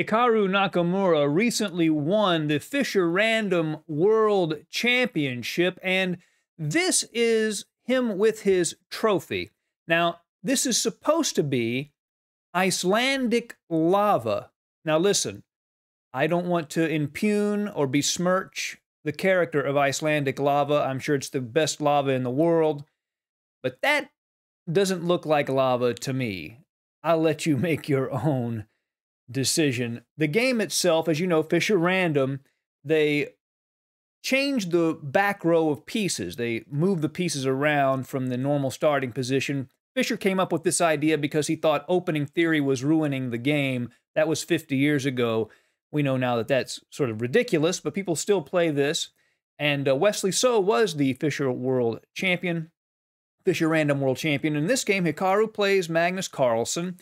Hikaru Nakamura recently won the Fischer Random World Championship, and this is him with his trophy. Now, this is supposed to be Icelandic lava. Now, listen, I don't want to impugn or besmirch the character of Icelandic lava. I'm sure it's the best lava in the world, but that doesn't look like lava to me. I'll let you make your own decision. The game itself, as you know, Fischer Random, they changed the back row of pieces. They moved the pieces around from the normal starting position. Fischer came up with this idea because he thought opening theory was ruining the game. That was 50 years ago. We know now that that's sort of ridiculous, but people still play this. And uh, Wesley So was the Fischer World Champion, Fischer Random World Champion. In this game, Hikaru plays Magnus Carlsen.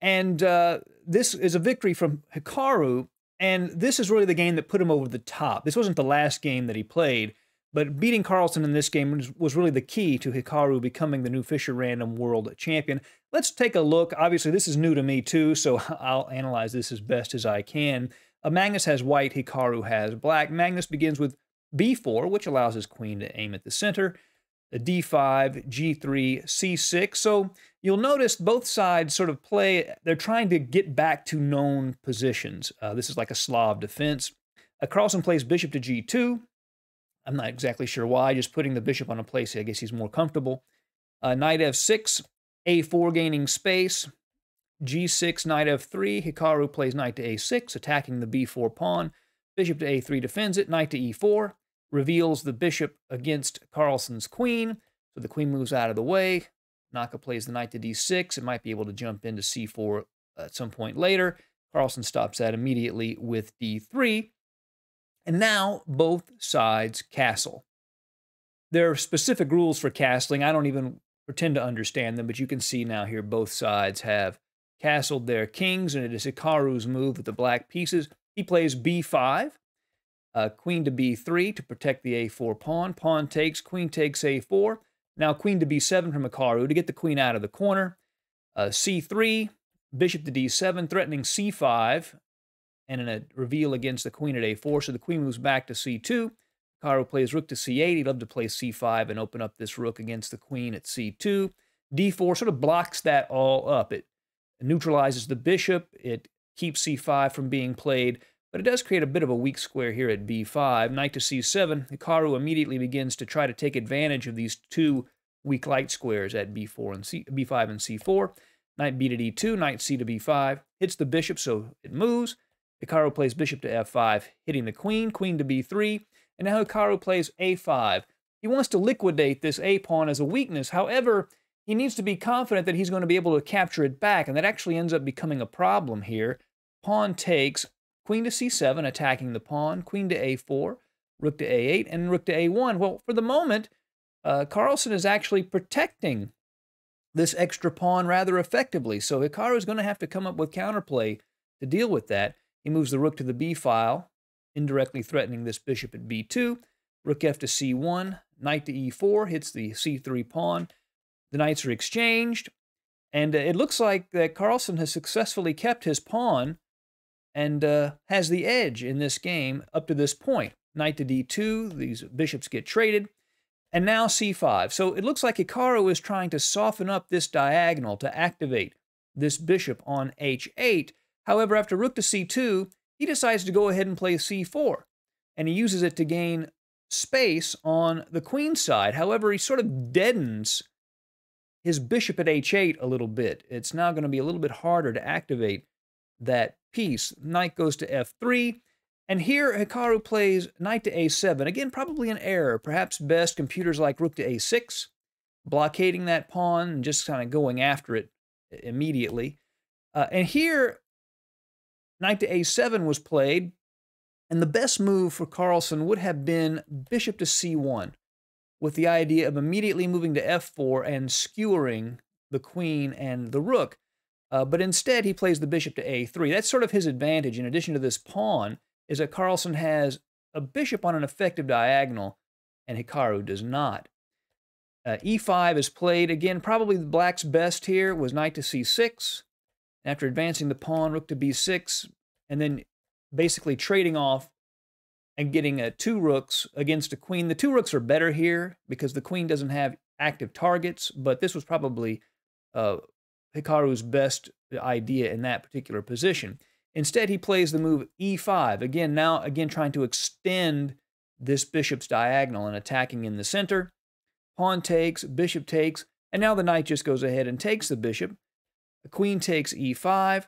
And uh, this is a victory from Hikaru, and this is really the game that put him over the top. This wasn't the last game that he played, but beating Carlsen in this game was, really the key to Hikaru becoming the new Fischer Random World Champion. Let's take a look. Obviously, this is new to me too, so I'll analyze this as best as I can. Uh, Magnus has white, Hikaru has black. Magnus begins with b4, which allows his queen to aim at the center d5, g3, c6. So you'll notice both sides sort of play, they're trying to get back to known positions. Uh, this is like a Slav defense. Uh, Carlsen plays bishop to g2. I'm not exactly sure why, just putting the bishop on a place, I guess he's more comfortable. Uh, knight f6, a4 gaining space, g6, knight f3. Hikaru plays knight to a6, attacking the b4 pawn. Bishop to a3 defends it, knight to e4 reveals the bishop against Carlsen's queen. So the queen moves out of the way. Naka plays the knight to d6. It might be able to jump into c4 at some point later. Carlsen stops that immediately with d3. And now both sides castle. There are specific rules for castling. I don't even pretend to understand them, but you can see now here both sides have castled their kings, and it is Hikaru's move with the black pieces. He plays b5. Uh, queen to b3 to protect the a4 pawn. Pawn takes, queen takes a4. Now queen to b7 from Hikaru to get the queen out of the corner. Uh, c3, bishop to d7, threatening c5, and in a reveal against the queen at a4. So the queen moves back to c2. Hikaru plays rook to c8. He'd love to play c5 and open up this rook against the queen at c2. d4 sort of blocks that all up. It neutralizes the bishop. It keeps c5 from being played. But it does create a bit of a weak square here at b5. Knight to c7, Hikaru immediately begins to try to take advantage of these two weak light squares at b4 and c, b5 and c4. Knight b to d2, knight c to b5, hits the bishop so it moves. Hikaru plays bishop to f5, hitting the queen, queen to b3, and now Hikaru plays a5. He wants to liquidate this a pawn as a weakness. However, he needs to be confident that he's going to be able to capture it back, and that actually ends up becoming a problem here. Pawn takes, Queen to c7, attacking the pawn. Queen to a4, rook to a8, and rook to a1. Well, for the moment, uh, Carlsen is actually protecting this extra pawn rather effectively. So Hikaru is going to have to come up with counterplay to deal with that. He moves the rook to the b file, indirectly threatening this bishop at b2. Rook f to c1, knight to e4, hits the c3 pawn. The knights are exchanged, and uh, it looks like that Carlsen has successfully kept his pawn and uh, has the edge in this game up to this point. Knight to d2, these bishops get traded, and now c5. So it looks like Hikaru is trying to soften up this diagonal to activate this bishop on h8. However, after rook to c2, he decides to go ahead and play c4, and he uses it to gain space on the queen side. However, he sort of deadens his bishop at h8 a little bit. It's now going to be a little bit harder to activate that piece. Knight goes to f3, and here Hikaru plays knight to a7. Again, probably an error. Perhaps best computers like rook to a6, blockading that pawn and just kind of going after it immediately. Uh, and here, knight to a7 was played, and the best move for Carlsen would have been bishop to c1, with the idea of immediately moving to f4 and skewering the queen and the rook. Uh, but instead, he plays the bishop to a3. That's sort of his advantage, in addition to this pawn, is that Carlsen has a bishop on an effective diagonal, and Hikaru does not. Uh, e5 is played. Again, probably the black's best here was knight to c6. After advancing the pawn, rook to b6, and then basically trading off and getting a two rooks against a queen. The two rooks are better here because the queen doesn't have active targets, but this was probably uh, Hikaru's best idea in that particular position. Instead, he plays the move e5. Again, now, again, trying to extend this bishop's diagonal and attacking in the center. Pawn takes, bishop takes, and now the knight just goes ahead and takes the bishop. The queen takes e5,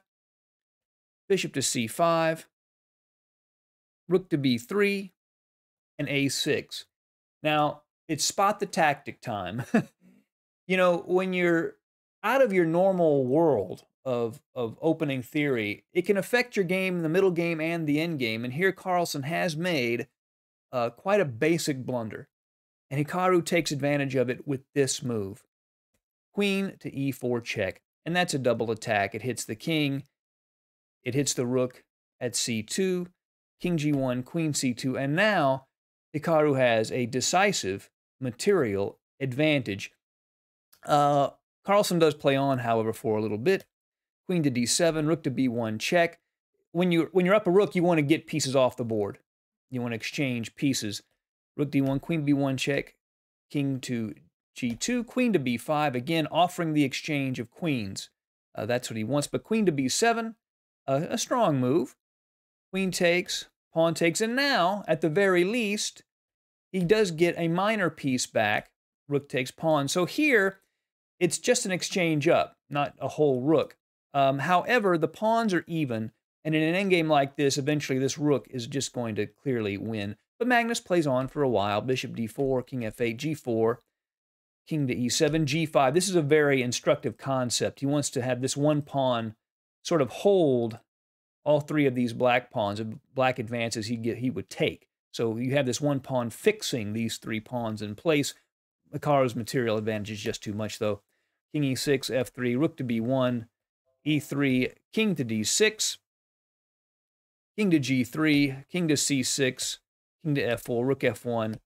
bishop to c5, rook to b3, and a6. Now, it's spot the tactic time. you know, when you're out of your normal world of, of opening theory, it can affect your game, the middle game, and the end game. And here Carlsen has made uh, quite a basic blunder. And Hikaru takes advantage of it with this move. Queen to e4 check. And that's a double attack. It hits the king, it hits the rook at c2, king g1, queen c2, and now Hikaru has a decisive material advantage. Uh, Carlsen does play on, however, for a little bit. Queen to d7, rook to b1 check. When you when you're up a rook, you want to get pieces off the board. You want to exchange pieces. Rook d1, queen b1 check, king to g2, queen to b5, again offering the exchange of queens. Uh, that's what he wants. But queen to b7, uh, a strong move. Queen takes, pawn takes, and now, at the very least, he does get a minor piece back. Rook takes pawn. So here, it's just an exchange up, not a whole rook. Um, however, the pawns are even, and in an endgame like this, eventually this rook is just going to clearly win. But Magnus plays on for a while. Bishop d4, king f8, g4, king to e7, g5. This is a very instructive concept. He wants to have this one pawn sort of hold all three of these black pawns, black advances he get he would take. So you have this one pawn fixing these three pawns in place. Hikaru's material advantage is just too much, though. King e6, f3, rook to b1, e3, king to d6, king to g3, king to c6, king to f4, rook f1,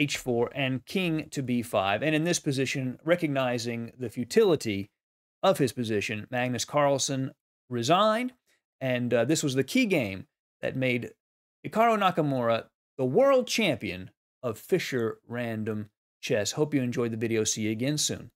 h4, and king to b5. And in this position, recognizing the futility of his position, Magnus Carlsen resigned, and uh, this was the key game that made Hikaru Nakamura the world champion of Fischer Random Chess. Hope you enjoyed the video. See you again soon.